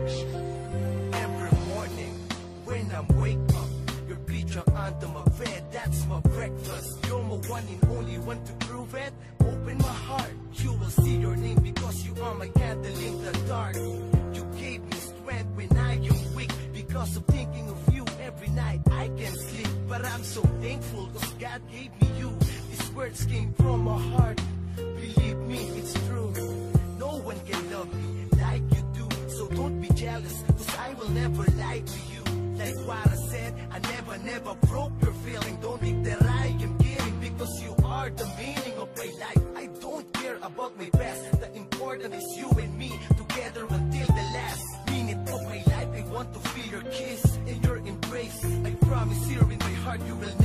Every morning when I'm wake up, your bleacher under my bed, that's my breakfast. You're my one and only one to prove it. Open my heart, you will see your name because you are my candle in the dark. You gave me strength when I am weak because of thinking of you every night. I can sleep, but I'm so thankful because God gave me you. These words came from my heart. Jealous, cause I will never lie to you. Like what I said, I never, never broke your feeling. Don't think that I am kidding because you are the meaning of my life. I don't care about my past. The important is you and me together until the last minute of my life. I want to feel your kiss and your embrace. I promise here in my heart you will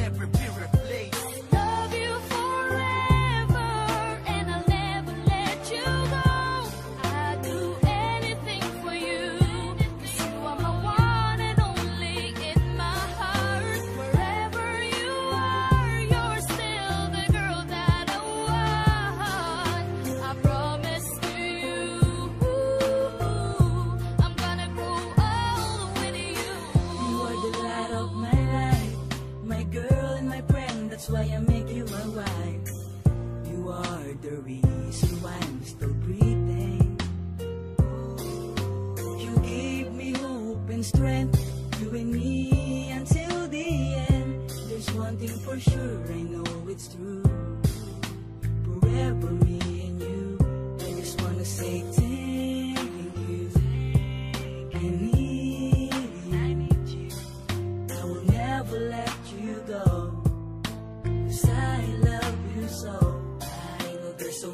strength, you and me until the end. There's one thing for sure, I know it's true. Forever me and you, I just wanna say thank you. I need you. I will never let you go. Cause I love you so. I know there's so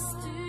Still. to